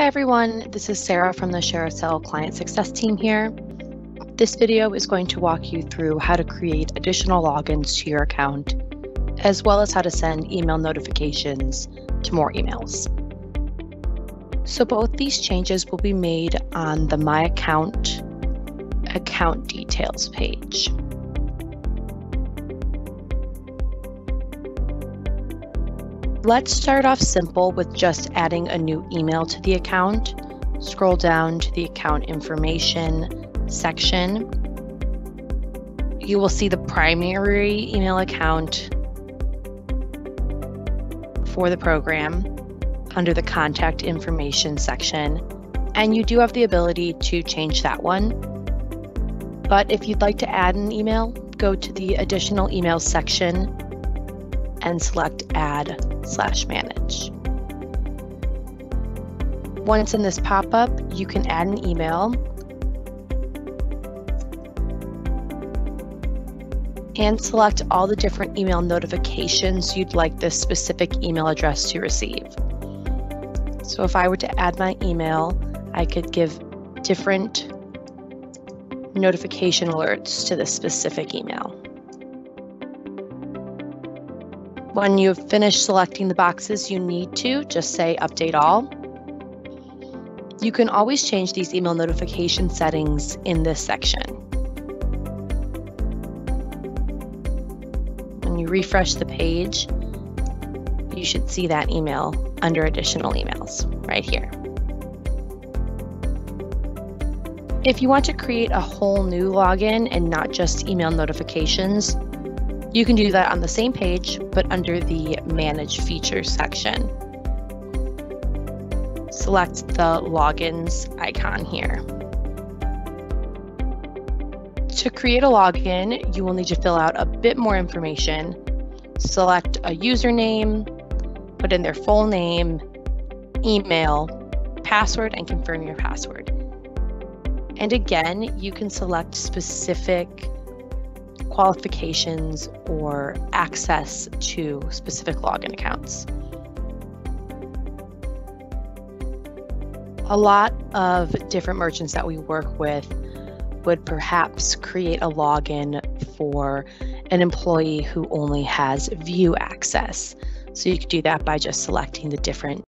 Hi everyone, this is Sarah from the ShareASale Client Success Team here. This video is going to walk you through how to create additional logins to your account, as well as how to send email notifications to more emails. So both these changes will be made on the My Account account details page. Let's start off simple with just adding a new email to the account. Scroll down to the account information section. You will see the primary email account for the program under the contact information section. And you do have the ability to change that one. But if you'd like to add an email, go to the additional emails section and select add slash manage. Once in this pop-up, you can add an email and select all the different email notifications you'd like this specific email address to receive. So if I were to add my email, I could give different notification alerts to this specific email. When you've finished selecting the boxes you need to, just say Update All. You can always change these email notification settings in this section. When you refresh the page, you should see that email under Additional Emails right here. If you want to create a whole new login and not just email notifications, you can do that on the same page, but under the Manage Features section. Select the Logins icon here. To create a login, you will need to fill out a bit more information. Select a username, put in their full name, email, password, and confirm your password. And again, you can select specific qualifications or access to specific login accounts. A lot of different merchants that we work with would perhaps create a login for an employee who only has view access. So you could do that by just selecting the different